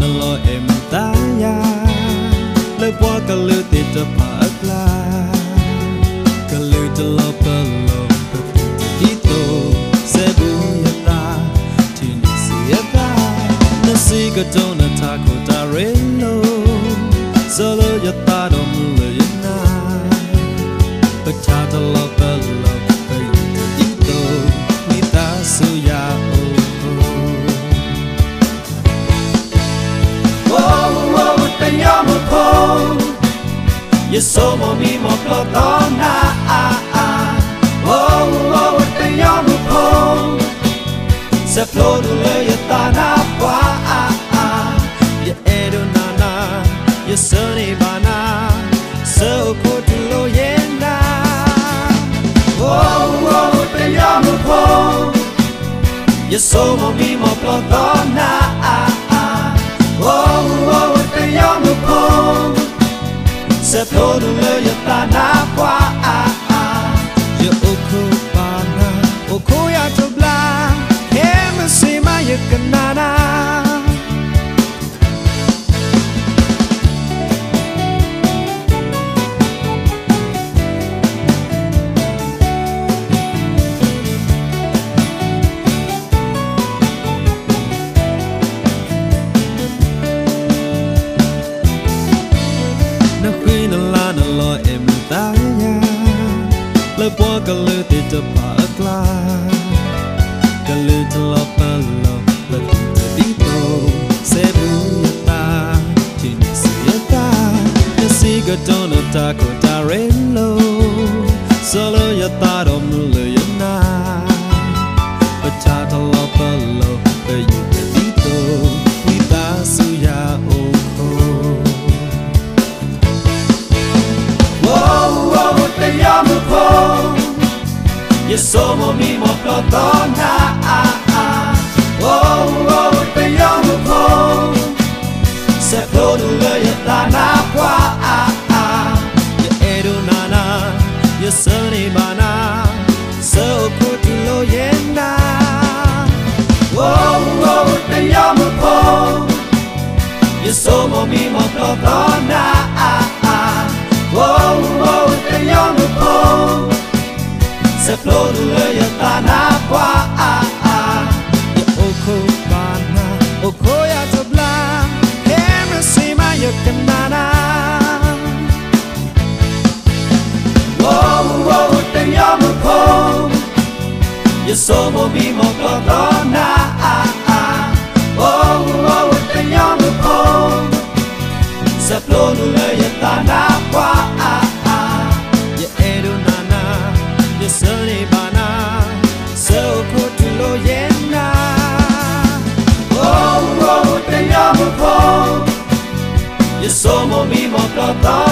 na lo em ta ya le bo ka lu ti ta pa kla ka lu ta lo pa lo pa ti to se bu ya ta ti ni si ya ta na si ka to na ta ko ta re no solo ya ta do mu je samo mimo Platona a, a. Oh, oh, te nyamu pom Se flodu le je ta na pa a, a. Je edu na na, je sani ba na Se okotu lo je na Oh, oh, te nyamu pom Je samo mimo Platona a, se todo le yo ta na တာယာလေပွားကလေးတေတပါကလာကလေးတလပါလောလေတေတီတိုစေဘူးယတာချင်းစီယတာစီကတော့တာကိုတာရဲလို့ solo ယတာ y somos mismo plotona oh oh te llamo po se produce y está na qua ye edo nana ye sani mana bana. So kutulo yena oh oh te llamo po y somos mismo plotona oh sẽ lo lười ya ta na qua. A a ô ya cho bla, em si ma ya ken na na. Wo wo ten ya mo khô ya so mo bi mo ko to na. A a wo wo sẽ lo lười ya ta na qua. above.